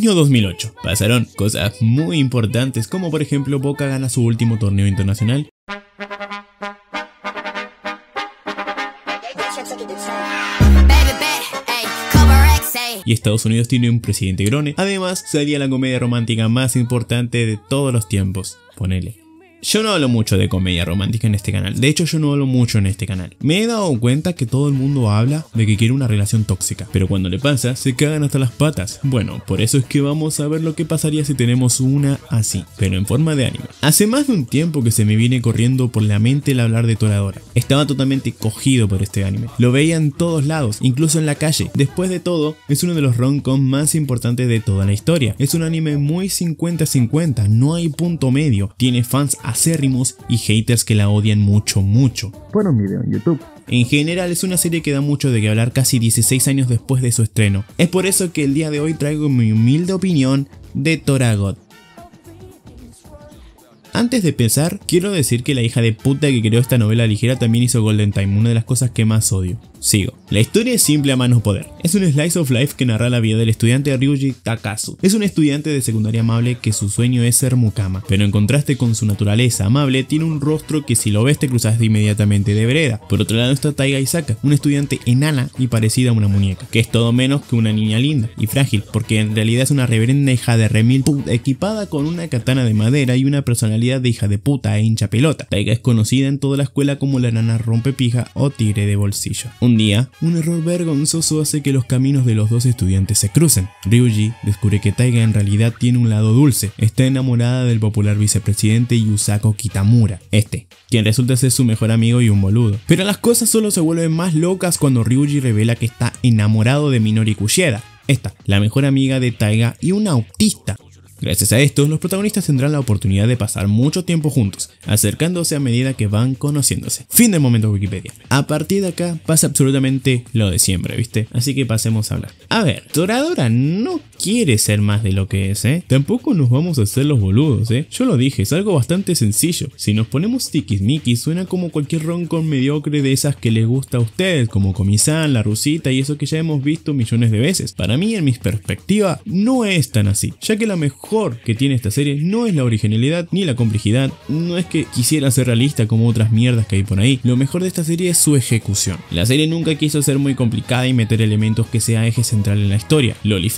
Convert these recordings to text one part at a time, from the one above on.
Año 2008. Pasaron cosas muy importantes como por ejemplo Boca gana su último torneo internacional. Y Estados Unidos tiene un presidente grone. Además, sería la comedia romántica más importante de todos los tiempos. Ponele. Yo no hablo mucho de comedia romántica en este canal, de hecho yo no hablo mucho en este canal. Me he dado cuenta que todo el mundo habla de que quiere una relación tóxica, pero cuando le pasa se cagan hasta las patas. Bueno, por eso es que vamos a ver lo que pasaría si tenemos una así, pero en forma de anime. Hace más de un tiempo que se me viene corriendo por la mente el hablar de Toradora. Estaba totalmente cogido por este anime. Lo veía en todos lados, incluso en la calle. Después de todo, es uno de los rom-com más importantes de toda la historia. Es un anime muy 50-50, no hay punto medio. Tiene fans acérrimos y haters que la odian mucho, mucho. Por un video en YouTube. En general es una serie que da mucho de qué hablar casi 16 años después de su estreno. Es por eso que el día de hoy traigo mi humilde opinión de Toragot. Antes de empezar, quiero decir que la hija de puta que creó esta novela ligera también hizo Golden Time, una de las cosas que más odio. Sigo. La historia es simple a manos poder. Es un slice of life que narra la vida del estudiante Ryuji Takasu. Es un estudiante de secundaria amable que su sueño es ser mukama, pero en contraste con su naturaleza amable, tiene un rostro que si lo ves te cruzas de inmediatamente de vereda. Por otro lado está Taiga Isaka, una estudiante enana y parecida a una muñeca, que es todo menos que una niña linda y frágil, porque en realidad es una reverenda hija de remil equipada con una katana de madera y una personalidad de hija de puta e hincha pelota. Taiga es conocida en toda la escuela como la enana rompepija o tigre de bolsillo. Un día, un error vergonzoso hace que los caminos de los dos estudiantes se crucen. Ryuji descubre que Taiga en realidad tiene un lado dulce, está enamorada del popular vicepresidente Yusako Kitamura, este, quien resulta ser su mejor amigo y un boludo. Pero las cosas solo se vuelven más locas cuando Ryuji revela que está enamorado de Minori Kushida, esta, la mejor amiga de Taiga y una autista, Gracias a esto, los protagonistas tendrán la oportunidad de pasar mucho tiempo juntos, acercándose a medida que van conociéndose. Fin del momento Wikipedia. A partir de acá pasa absolutamente lo de siempre, ¿viste? Así que pasemos a hablar. A ver, Toradora no quiere ser más de lo que es, ¿eh? Tampoco nos vamos a hacer los boludos, ¿eh? Yo lo dije, es algo bastante sencillo. Si nos ponemos tiquismiquis, suena como cualquier roncon mediocre de esas que les gusta a ustedes, como Comisan, La Rusita y eso que ya hemos visto millones de veces. Para mí, en mi perspectiva, no es tan así, ya que la mejor que tiene esta serie no es la originalidad ni la complejidad, no es que quisiera ser realista como otras mierdas que hay por ahí. Lo mejor de esta serie es su ejecución. La serie nunca quiso ser muy complicada y meter elementos que sea eje central en la historia. Loli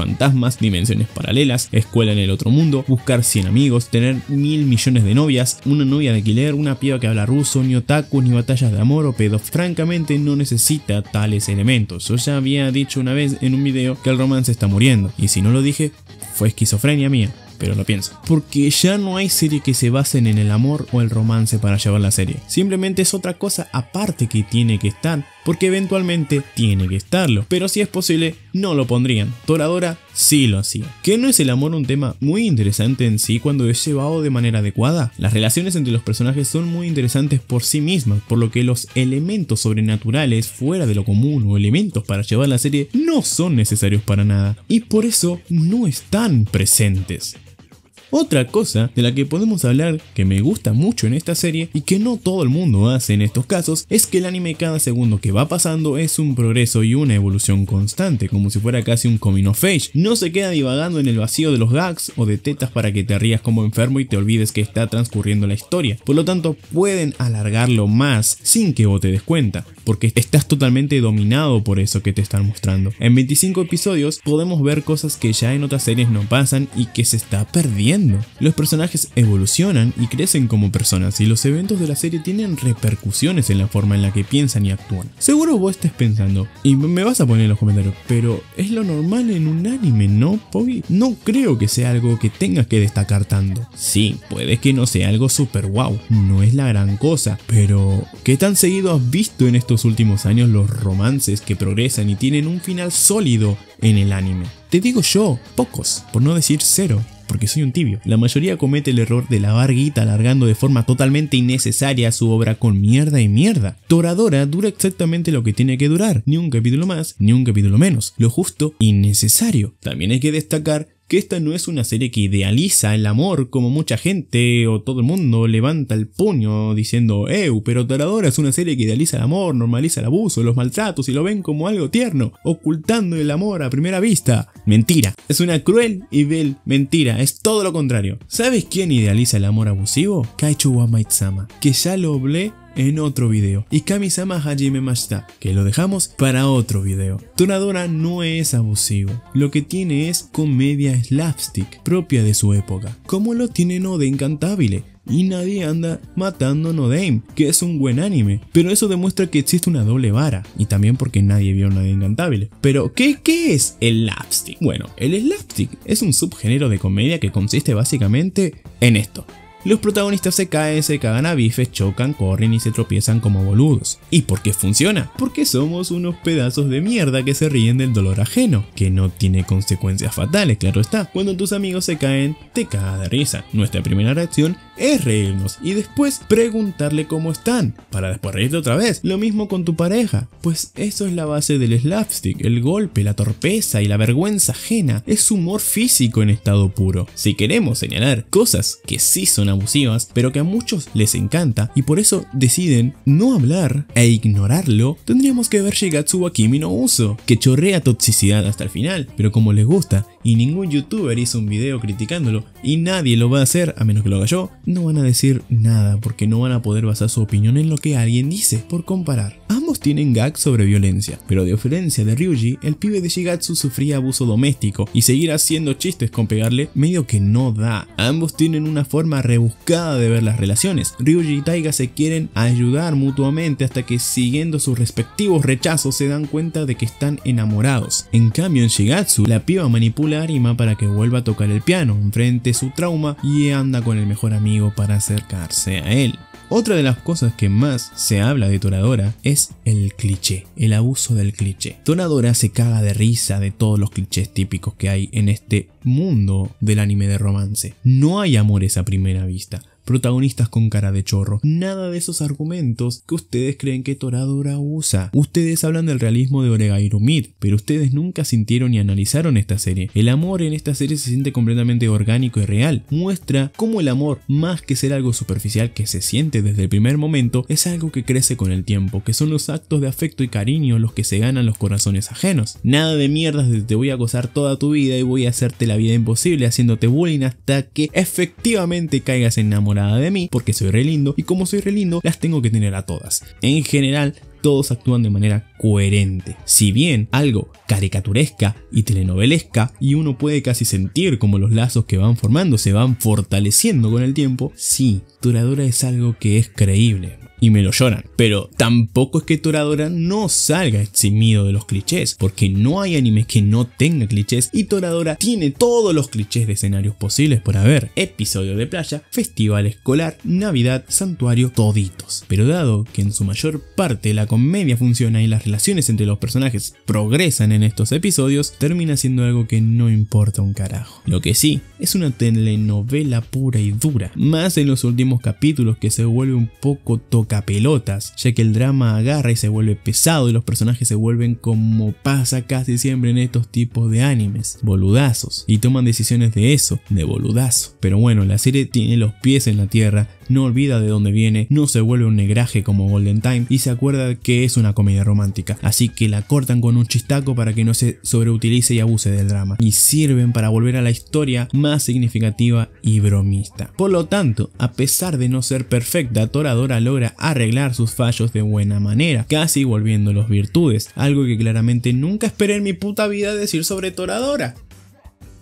dimensiones paralelas, escuela en el otro mundo, buscar 100 amigos, tener mil millones de novias, una novia de alquiler, una piba que habla ruso, ni otaku, ni batallas de amor o pedo. Francamente no necesita tales elementos. Yo ya había dicho una vez en un video que el romance está muriendo, y si no lo dije, fue esquizofrenia mía pero lo pienso. Porque ya no hay serie que se basen en el amor o el romance para llevar la serie. Simplemente es otra cosa aparte que tiene que estar, porque eventualmente tiene que estarlo. Pero si es posible, no lo pondrían. Toradora sí lo hacía. ¿Que no es el amor un tema muy interesante en sí cuando es llevado de manera adecuada? Las relaciones entre los personajes son muy interesantes por sí mismas, por lo que los elementos sobrenaturales fuera de lo común o elementos para llevar la serie no son necesarios para nada. Y por eso no están presentes. Otra cosa de la que podemos hablar que me gusta mucho en esta serie y que no todo el mundo hace en estos casos es que el anime cada segundo que va pasando es un progreso y una evolución constante, como si fuera casi un coming of age. No se queda divagando en el vacío de los gags o de tetas para que te rías como enfermo y te olvides que está transcurriendo la historia. Por lo tanto, pueden alargarlo más sin que vos te des cuenta, porque estás totalmente dominado por eso que te están mostrando. En 25 episodios podemos ver cosas que ya en otras series no pasan y que se está perdiendo los personajes evolucionan y crecen como personas y los eventos de la serie tienen repercusiones en la forma en la que piensan y actúan. Seguro vos estés pensando, y me vas a poner en los comentarios, pero es lo normal en un anime, ¿no, Pogi? No creo que sea algo que tengas que destacar tanto. Sí, puede que no sea algo super wow, no es la gran cosa, pero ¿qué tan seguido has visto en estos últimos años los romances que progresan y tienen un final sólido en el anime? Te digo yo, pocos, por no decir cero porque soy un tibio. La mayoría comete el error de lavar guita alargando de forma totalmente innecesaria su obra con mierda y mierda. Toradora dura exactamente lo que tiene que durar, ni un capítulo más, ni un capítulo menos, lo justo y necesario. También hay que destacar que esta no es una serie que idealiza el amor como mucha gente o todo el mundo levanta el puño diciendo, Eu, pero Toradora es una serie que idealiza el amor, normaliza el abuso, los maltratos y lo ven como algo tierno, ocultando el amor a primera vista. Mentira, es una cruel y vil mentira, es todo lo contrario. ¿Sabes quién idealiza el amor abusivo? Kaichu Wamaitsama, que ya lo hablé en otro video. Y Kami-sama Hajime Mashita, que lo dejamos para otro video. Toradora no es abusivo, lo que tiene es comedia slapstick propia de su época, como lo tiene Node Incantabile. Y nadie anda matando Nodame, que es un buen anime. Pero eso demuestra que existe una doble vara. Y también porque nadie vio Nade Incantable. Pero, ¿qué, ¿qué es el slapstick? Bueno, el slapstick es un subgénero de comedia que consiste básicamente en esto. Los protagonistas se caen, se cagan a bifes, chocan, corren y se tropiezan como boludos. ¿Y por qué funciona? Porque somos unos pedazos de mierda que se ríen del dolor ajeno, que no tiene consecuencias fatales, claro está. Cuando tus amigos se caen, te cagas de risa. Nuestra primera reacción es reírnos y después preguntarle cómo están, para después reírte otra vez. Lo mismo con tu pareja, pues eso es la base del slapstick, el golpe, la torpeza y la vergüenza ajena. Es humor físico en estado puro. Si queremos señalar cosas que sí son abusivas, pero que a muchos les encanta y por eso deciden no hablar e ignorarlo, tendríamos que ver Shigatsu wa Kimi no Uso, que chorrea toxicidad hasta el final, pero como les gusta y ningún youtuber hizo un video criticándolo y nadie lo va a hacer a menos que lo haga yo, no van a decir nada porque no van a poder basar su opinión en lo que alguien dice por comparar. Ambos tienen gags sobre violencia, pero de diferencia de Ryuji, el pibe de Shigatsu sufría abuso doméstico y seguir haciendo chistes con pegarle medio que no da. Ambos tienen una forma rebuscada de ver las relaciones. Ryuji y Taiga se quieren ayudar mutuamente hasta que siguiendo sus respectivos rechazos se dan cuenta de que están enamorados. En cambio en Shigatsu, la piba manipula a Arima para que vuelva a tocar el piano, enfrente su trauma y anda con el mejor amigo para acercarse a él. Otra de las cosas que más se habla de Toradora es el cliché, el abuso del cliché. Toradora se caga de risa de todos los clichés típicos que hay en este mundo del anime de romance. No hay amores a primera vista protagonistas con cara de chorro. Nada de esos argumentos que ustedes creen que Toradora usa. Ustedes hablan del realismo de Oregairu Mid, pero ustedes nunca sintieron ni analizaron esta serie. El amor en esta serie se siente completamente orgánico y real. Muestra cómo el amor, más que ser algo superficial que se siente desde el primer momento, es algo que crece con el tiempo, que son los actos de afecto y cariño los que se ganan los corazones ajenos. Nada de mierdas de te voy a acosar toda tu vida y voy a hacerte la vida imposible haciéndote bullying hasta que efectivamente caigas enamorado de mí porque soy re lindo y como soy re lindo las tengo que tener a todas. En general, todos actúan de manera coherente. Si bien algo caricaturesca y telenovelesca y uno puede casi sentir como los lazos que van formando se van fortaleciendo con el tiempo, sí, Toradora es algo que es creíble y me lo lloran. Pero tampoco es que Toradora no salga eximido de los clichés, porque no hay anime que no tenga clichés y Toradora tiene todos los clichés de escenarios posibles por haber. Episodio de playa, festival escolar, navidad, santuario, toditos. Pero dado que en su mayor parte la comedia funciona y las relaciones entre los personajes progresan en estos episodios, termina siendo algo que no importa un carajo. Lo que sí, es una telenovela pura y dura, más en los últimos capítulos que se vuelve un poco toca pelotas, ya que el drama agarra y se vuelve pesado y los personajes se vuelven como pasa casi siempre en estos tipos de animes, boludazos, y toman decisiones de eso, de boludazo. Pero bueno, la serie tiene los pies en la tierra, no olvida de dónde viene, no se vuelve un negraje como Golden Time y se acuerda que es una comedia romántica, así que la cortan con un chistaco para que no se sobreutilice y abuse del drama, y sirven para volver a la historia más significativa y bromista. Por lo tanto, a pesar de no ser perfecta, Toradora logra arreglar sus fallos de buena manera, casi volviéndolos virtudes, algo que claramente nunca esperé en mi puta vida decir sobre Toradora.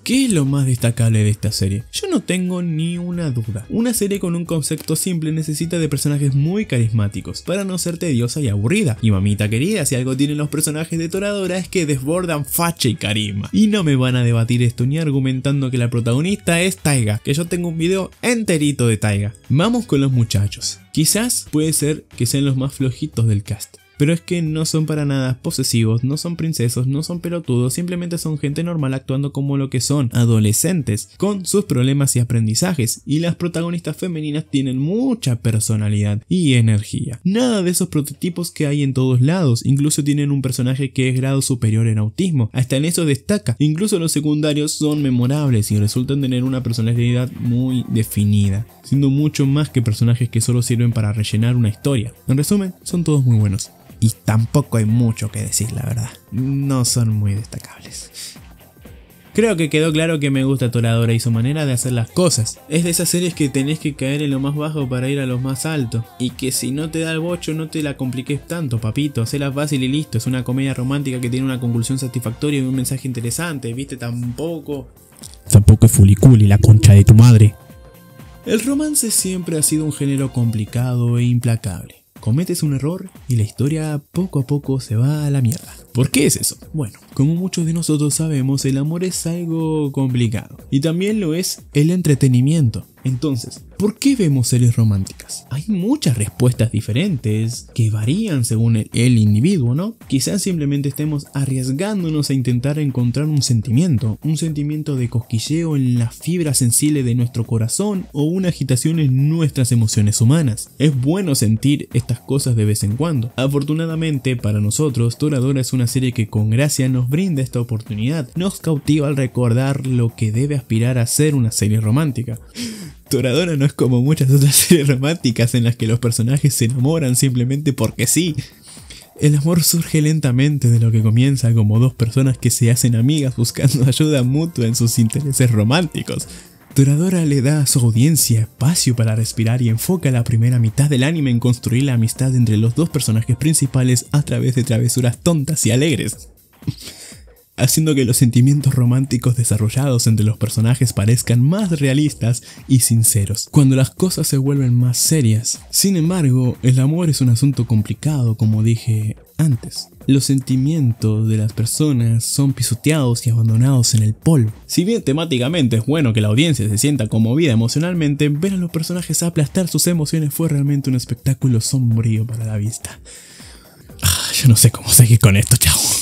¿Qué es lo más destacable de esta serie? Yo no tengo ni una duda. Una serie con un concepto simple necesita de personajes muy carismáticos para no ser tediosa y aburrida. Y mamita querida, si algo tienen los personajes de Toradora es que desbordan facha y carisma. Y no me van a debatir esto ni argumentando que la protagonista es Taiga, que yo tengo un video enterito de Taiga. Vamos con los muchachos. Quizás puede ser que sean los más flojitos del cast pero es que no son para nada posesivos, no son princesos, no son pelotudos, simplemente son gente normal actuando como lo que son, adolescentes, con sus problemas y aprendizajes, y las protagonistas femeninas tienen mucha personalidad y energía. Nada de esos prototipos que hay en todos lados, incluso tienen un personaje que es grado superior en autismo, hasta en eso destaca, incluso los secundarios son memorables y resultan tener una personalidad muy definida, siendo mucho más que personajes que solo sirven para rellenar una historia. En resumen, son todos muy buenos. Y tampoco hay mucho que decir, la verdad. No son muy destacables. Creo que quedó claro que me gusta Toradora y su manera de hacer las cosas. Es de esas series que tenés que caer en lo más bajo para ir a lo más alto. Y que si no te da el bocho no te la compliques tanto, papito. Hacela fácil y listo. Es una comedia romántica que tiene una conclusión satisfactoria y un mensaje interesante. ¿Viste? Tampoco... Tampoco es fuliculi la concha de tu madre. El romance siempre ha sido un género complicado e implacable. Cometes un error y la historia poco a poco se va a la mierda. ¿Por qué es eso? Bueno, como muchos de nosotros sabemos, el amor es algo complicado. Y también lo es el entretenimiento. Entonces, ¿por qué vemos series románticas? Hay muchas respuestas diferentes que varían según el, individuo, ¿no? Quizás simplemente estemos arriesgándonos a intentar encontrar un sentimiento, un sentimiento de cosquilleo en la fibra sensible de nuestro corazón o una agitación en nuestras emociones humanas. Es bueno sentir estas cosas de vez en cuando. Afortunadamente para nosotros, Toradora es una serie que con gracia nos brinda esta oportunidad, nos cautiva al recordar lo que debe aspirar a ser una serie romántica. Toradora no es como muchas otras series románticas en las que los personajes se enamoran simplemente porque sí. El amor surge lentamente de lo que comienza como dos personas que se hacen amigas buscando ayuda mutua en sus intereses románticos. Toradora le da a su audiencia espacio para respirar y enfoca la primera mitad del anime en construir la amistad entre los dos personajes principales a través de travesuras tontas y alegres haciendo que los sentimientos románticos desarrollados entre los personajes parezcan más realistas y sinceros, cuando las cosas se vuelven más serias. Sin embargo, el amor es un asunto complicado, como dije antes. Los sentimientos de las personas son pisoteados y abandonados en el polvo. Si bien temáticamente es bueno que la audiencia se sienta conmovida emocionalmente, ver a los personajes aplastar sus emociones fue realmente un espectáculo sombrío para la vista. Ah, yo no sé cómo seguir con esto, chao.